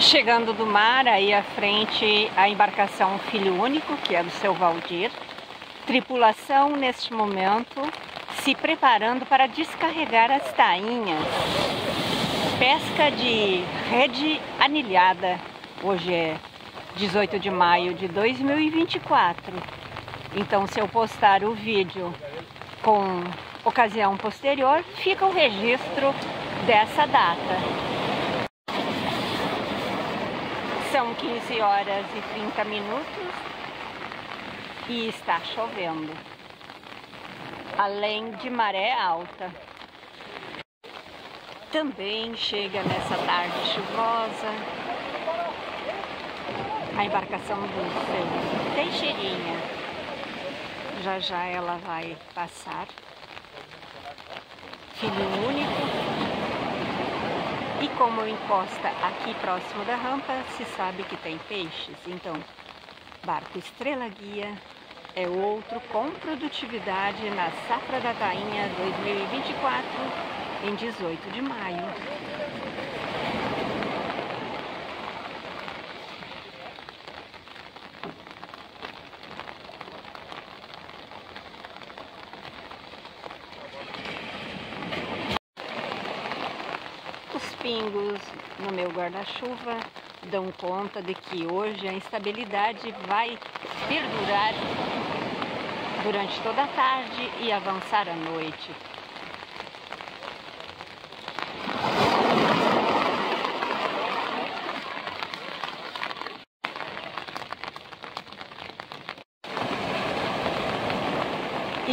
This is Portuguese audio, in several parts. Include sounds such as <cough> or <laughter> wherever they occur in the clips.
Chegando do mar, aí à frente a embarcação Filho Único, que é do seu Valdir. Tripulação neste momento se preparando para descarregar as tainhas. Pesca de rede anilhada. Hoje é 18 de maio de 2024. Então, se eu postar o vídeo com ocasião posterior, fica o registro dessa data. São 15 horas e 30 minutos e está chovendo, além de maré alta. Também chega nessa tarde chuvosa a embarcação do seu Teixeirinha. Já já ela vai passar. Filho. Como encosta aqui próximo da rampa, se sabe que tem peixes. Então, barco Estrela Guia é outro com produtividade na safra da tainha 2024 em 18 de maio. Os pingos no meu guarda-chuva dão conta de que hoje a instabilidade vai perdurar durante toda a tarde e avançar à noite.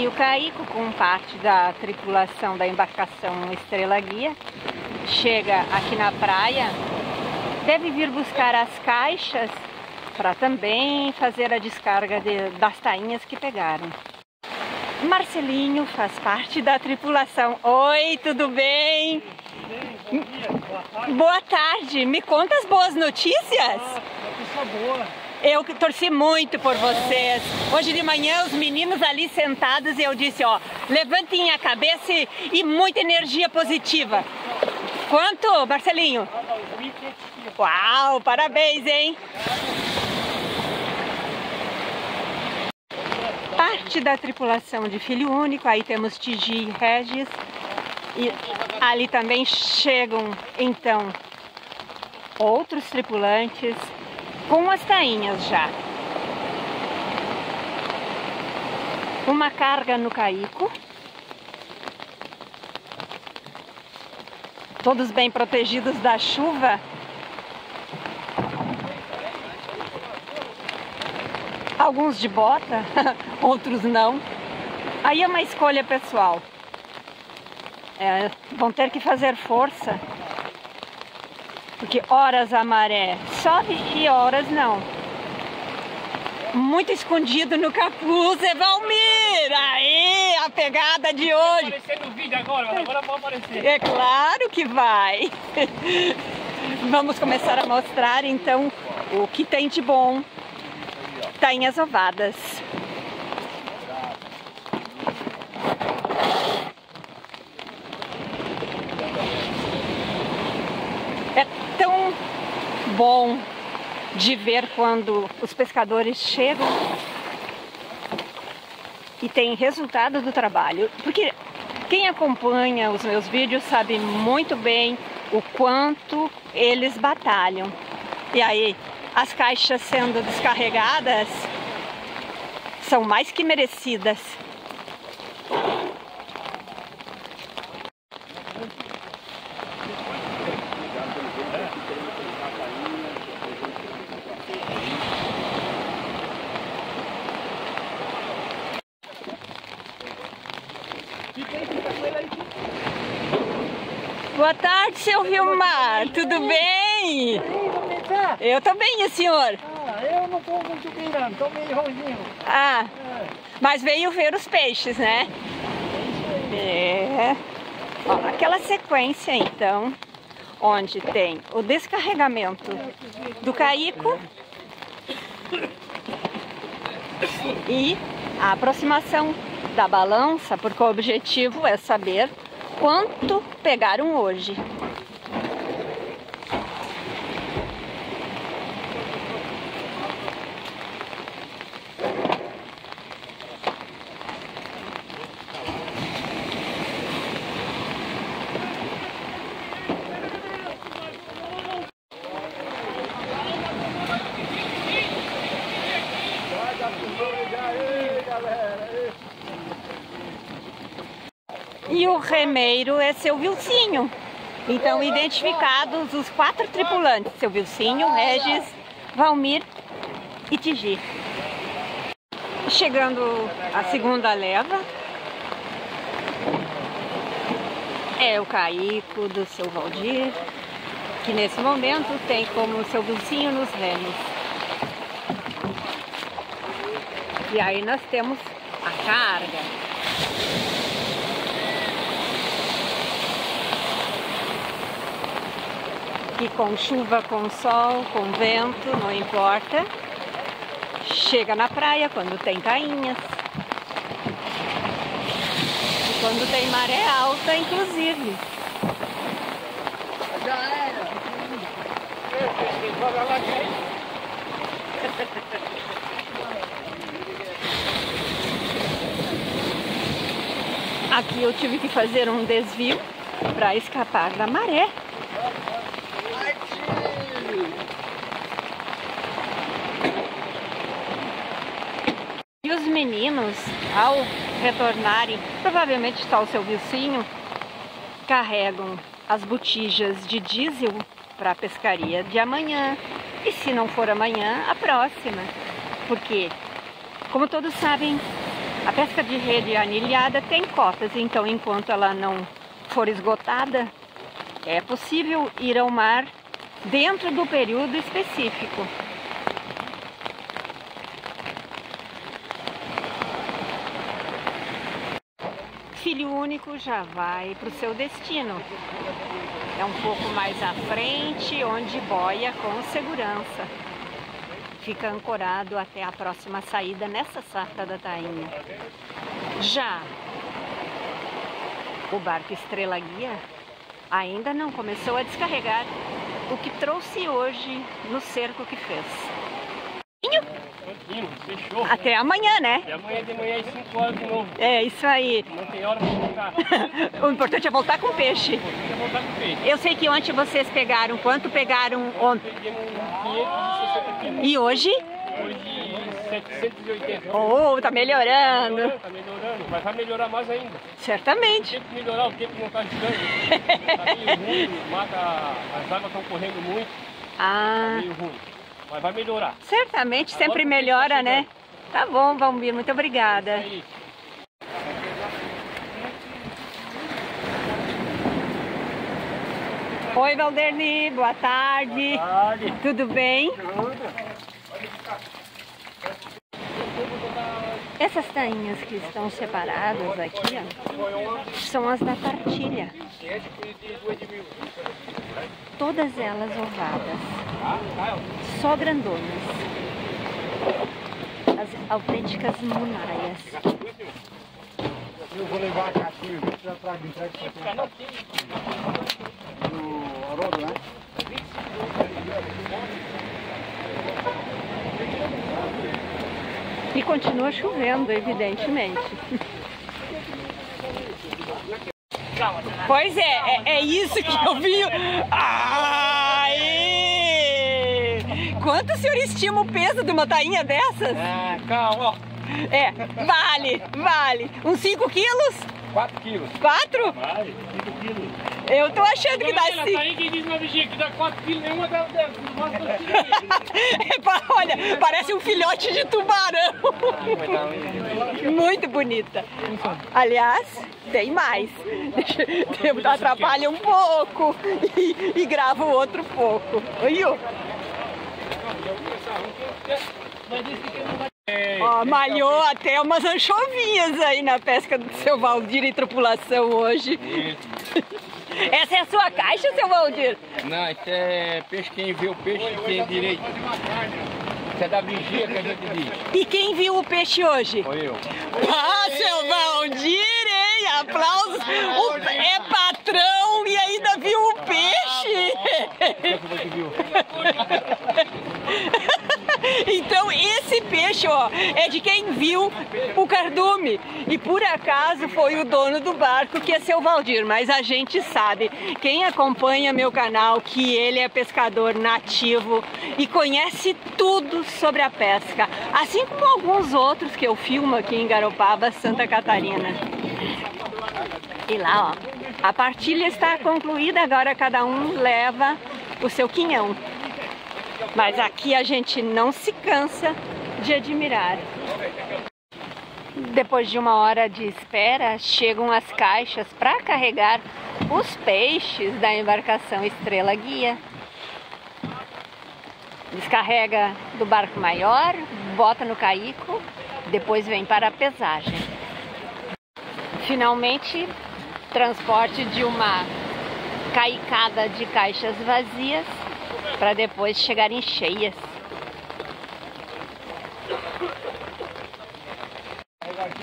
E o Caico, com parte da tripulação da embarcação Estrela Guia, chega aqui na praia, deve vir buscar as caixas para também fazer a descarga de, das tainhas que pegaram. Marcelinho faz parte da tripulação. Oi, tudo bem? Boa tarde. Boa tarde. Me conta as boas notícias? Ah, boa. Eu torci muito por vocês. Hoje de manhã os meninos ali sentados e eu disse, ó, levantem a cabeça e, e muita energia positiva. Quanto, Marcelinho? 2.500 quilos. Uau, parabéns, hein? Parte da tripulação de filho único, aí temos Tigi e Regis. E ali também chegam, então, outros tripulantes com as tainhas já. Uma carga no caico. Todos bem protegidos da chuva. Alguns de bota, <laughs> outros não. Aí é uma escolha pessoal. É, vão ter que fazer força. Porque horas a maré sobe e horas não. Muito escondido no capuz, é Valmir! Aí, a pegada de hoje. Aparecer no vídeo agora, agora vai aparecer. É claro que vai. <laughs> Vamos começar a mostrar então o que tem de bom. Tainhas ovadas. É tão bom de ver quando os pescadores chegam e tem resultado do trabalho. Porque quem acompanha os meus vídeos sabe muito bem o quanto eles batalham. E aí, as caixas sendo descarregadas são mais que merecidas. Fica aí, fica com ele aí. Boa tarde, seu Vilmar. Tudo bem? Eu tô bem, e o senhor? Ah, eu não tô muito bem não, tô meio ruimzinho. Ah, É, mas veio ver os peixes, né? é. É. Ó, aquela sequência, então, onde tem o descarregamento do caico e a aproximação da balança, porque o objetivo é saber quanto pegaram hoje. E o remeiro é seu Vilcinho. Então, identificados os quatro tripulantes, seu Vilcinho, Regis, Valmir e Tigi. Chegando a segunda leva, é o Caico do seu Valdir, que nesse momento tem como seu Vilcinho nos remos. E aí nós temos a carga. Que com chuva, com sol, com vento, não importa. Chega na praia quando tem tainhas. E quando tem maré alta, inclusive. Já era. Joga lá dentro. Aqui eu tive que fazer um desvio para escapar da maré. Ai, tio. E ao retornarem, provavelmente está o seu vicinho, carregam as botijas de diesel para a pescaria de amanhã. E se não for amanhã, a próxima. Porque, como todos sabem, a pesca de rede anilhada tem cotas, então enquanto ela não for esgotada, é possível ir ao mar dentro do período específico. Filho único já vai para o seu destino. É um pouco mais à frente, onde boia com segurança. Fica ancorado até a próxima saída nessa safra da tainha. Já o barco Estrela Guia ainda não começou a descarregar o que trouxe hoje no cerco que fez. Fechou. Até amanhã, né? E amanhã de manhã às 5 horas de novo. É isso aí. Não tem hora pra voltar. <laughs> o importante é voltar com peixe. Tem que voltar com o peixe. Eu sei que ontem vocês pegaram, quanto pegaram ontem? Perdemos 560 quilos. E hoje? Hoje 780. Oh, tá melhorando. melhorando, tá melhorando, mas vai melhorar mais ainda. Certamente. Tem que melhorar, o tempo não tá ajudando. Tá meio <laughs> ruim, mata, as águas estão correndo muito, tá Ah, meio ruim. Mas vai melhorar. certamente sempre Agora peixe melhora, tá né? Tá bom, Valmir, muito obrigada. Aí, Oi, Valderni, boa tarde. tarde. Tudo bem? Essas tainhas que estão separadas aqui, ó, são as da partilha. Todas elas ovadas, só grandonas. As autênticas munaias. Eu vou levar a caixinha já pra entrega pra o Haroldo, né? E continua chovendo, evidentemente. Pois é, é, é isso que eu vi. Aê! Quanto o senhor estima o peso de uma tainha dessas? Ah, calma. É, vale, vale. Uns 5 quilos? 4 quilos. 4? Vai, 5 quilos. Eu tô achando que dá Ela 5. tá aí quem diz na vigia que dá 4 quilos, nenhuma delas deve. <laughs> Olha, parece um filhote de tubarão. Muito bonita. Aliás, tem mais. Atrapalha um pouco e, e grava o outro pouco. Oi, ó. Malhou até umas anchovinhas aí na pesca do seu Valdir e tripulação hoje. Essa é a sua caixa, seu Valdir? Não, isso é peixe quem vê o peixe tem direito. Isso é da vigia que a gente diz. E quem viu o peixe hoje? Foi eu. Ah, seu Valdir, hein? Aplausos. O, é patrão e ainda viu o peixe. Quem foi que viu? <laughs> Então esse peixe, ó, é de quem viu o cardume. E por acaso foi o dono do barco, que é seu Valdir. Mas a gente sabe, quem acompanha meu canal, que ele é pescador nativo e conhece tudo sobre a pesca. Assim como alguns outros que eu filmo aqui em Garopaba, Santa Catarina. E lá, ó, a partilha está concluída, agora cada um leva o seu quinhão. Mas aqui a gente não se cansa de admirar. Depois de uma hora de espera, chegam as caixas para carregar os peixes da embarcação Estrela Guia. Descarrega do barco maior, bota no caico, depois vem para a pesagem. Finalmente, transporte de uma caicada de caixas vazias para depois chegarem cheias.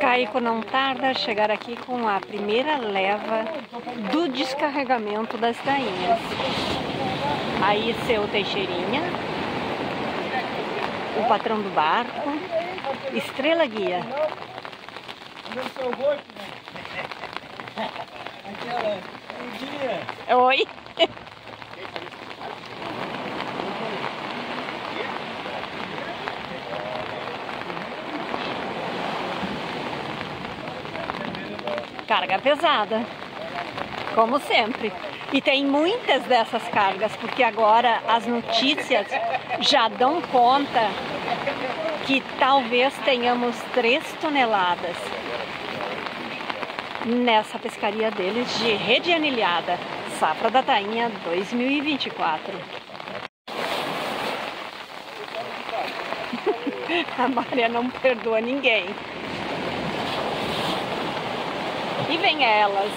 Caico não tarda a chegar aqui com a primeira leva do descarregamento das tainhas. Aí seu Teixeirinha, o patrão do barco, Estrela Guia. Oi. <laughs> Carga pesada, como sempre. E tem muitas dessas cargas, porque agora as notícias já dão conta que talvez tenhamos 3 toneladas nessa pescaria deles de rede anilhada, safra da tainha 2024. <laughs> A Maria não perdoa ninguém. E vem elas.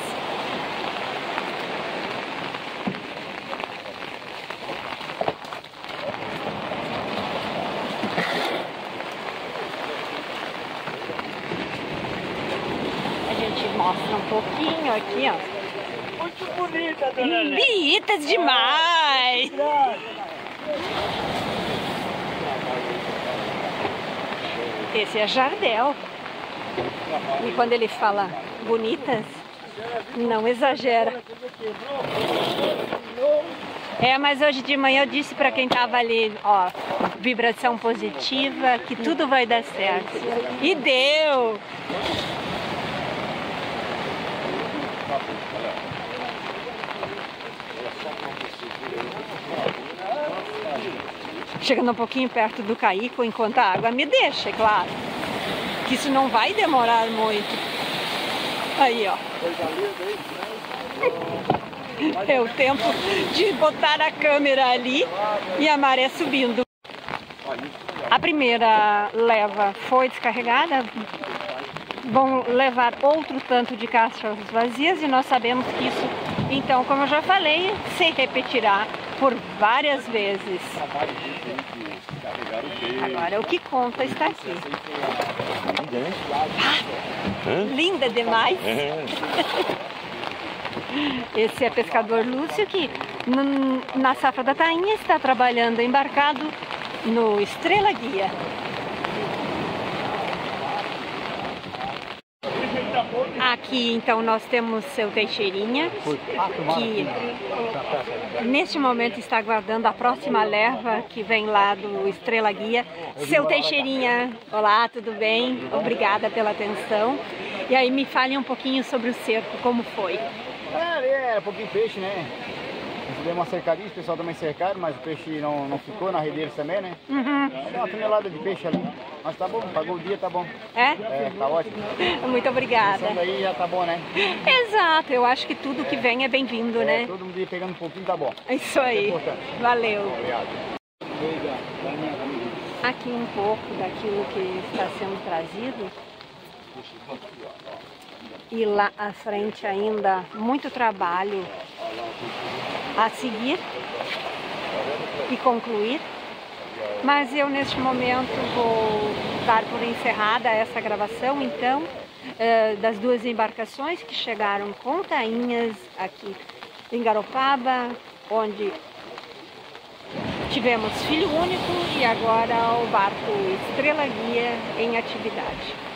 A gente mostra um pouquinho aqui, ó. Muito bonita, dona. Bonitas demais! Esse é Jardel. E quando ele fala bonitas, não exagera. É, mas hoje de manhã eu disse para quem tava ali, ó, vibração positiva, que tudo vai dar certo. E deu! Chegando um pouquinho perto do caico, enquanto a água me deixa, é claro. Que isso não vai demorar muito. Aí, ó. É o tempo de botar a câmera ali e a maré subindo. A primeira leva foi descarregada. Vão levar outro tanto de caixas vazias e nós sabemos que isso, então, como eu já falei, se repetirá por várias vezes. Agora, o que conta está aqui. Ah, linda demais! <laughs> Esse é pescador Lúcio que na safra da tainha está trabalhando embarcado no Estrela Guia. Aqui então nós temos seu Teixeirinha, que neste momento está aguardando a próxima leva que vem lá do Estrela Guia. Seu Teixeirinha, olá, tudo bem? Obrigada pela atenção. E aí me fale um pouquinho sobre o cerco, como foi? É, é, pouquinho peixe, né? Demos uma cercadinha, o pessoal também cercaram, mas o peixe não, não ficou na rede deles também, né? Uhum. Deu uma tonelada de peixe ali. Mas tá bom, pagou o dia, tá bom. É? É, tá ótimo. <laughs> Muito obrigada. Isso daí já tá bom, né? Exato, eu acho que tudo que vem é bem-vindo, É, né? todo mundo pegando um pouquinho, tá bom. É Isso aí. importante. Valeu. Obrigado. Aqui um pouco daquilo que está sendo trazido. E lá à frente ainda muito trabalho a seguir e concluir. Mas eu neste momento vou dar por encerrada essa gravação, então, eh, das duas embarcações que chegaram com tainhas aqui em Garopaba, onde tivemos filho único e agora o barco Estrela Guia em atividade.